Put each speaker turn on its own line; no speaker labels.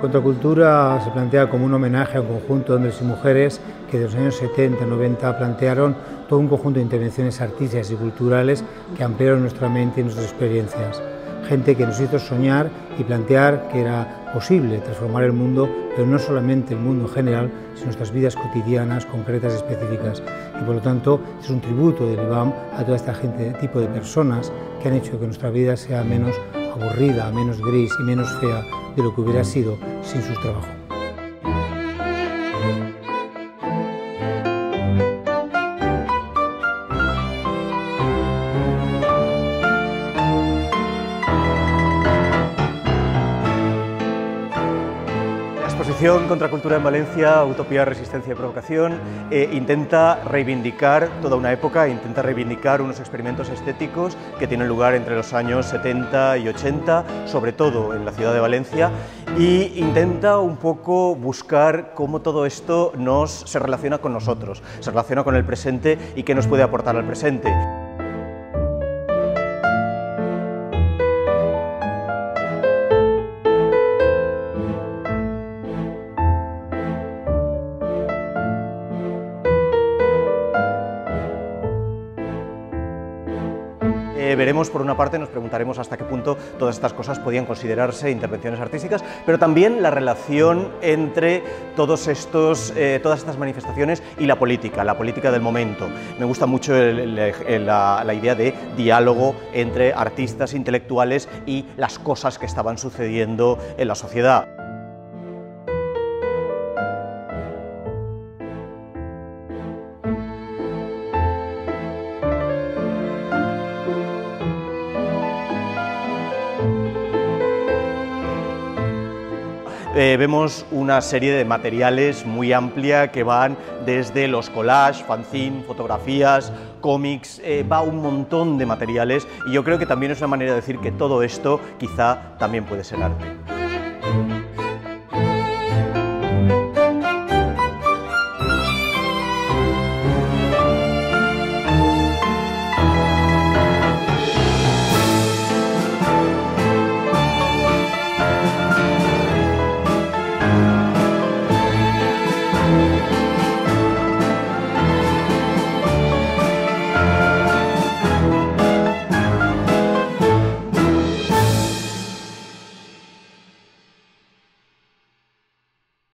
Contracultura se plantea como un homenaje a un conjunto de hombres y mujeres que de los años 70 90 plantearon todo un conjunto de intervenciones artísticas y culturales que ampliaron nuestra mente y nuestras experiencias. Gente que nos hizo soñar y plantear que era posible transformar el mundo, pero no solamente el mundo en general, sino nuestras vidas cotidianas, concretas específicas. Y por lo tanto es un tributo del IBAM a toda esta gente, tipo de personas que han hecho que nuestra vida sea menos aburrida, menos gris y menos fea de lo que hubiera sido sin sus trabajos.
Exposición Contracultura en Valencia, Utopía, Resistencia y Provocación eh, intenta reivindicar toda una época, intenta reivindicar unos experimentos estéticos que tienen lugar entre los años 70 y 80, sobre todo en la ciudad de Valencia, y intenta un poco buscar cómo todo esto nos, se relaciona con nosotros, se relaciona con el presente y qué nos puede aportar al presente. Eh, veremos, por una parte, nos preguntaremos hasta qué punto todas estas cosas podían considerarse intervenciones artísticas, pero también la relación entre todos estos, eh, todas estas manifestaciones y la política, la política del momento. Me gusta mucho la, la idea de diálogo entre artistas intelectuales y las cosas que estaban sucediendo en la sociedad. Eh, vemos una serie de materiales muy amplia que van desde los collages, fanzine, fotografías, cómics, eh, va un montón de materiales y yo creo que también es una manera de decir que todo esto quizá también puede ser arte.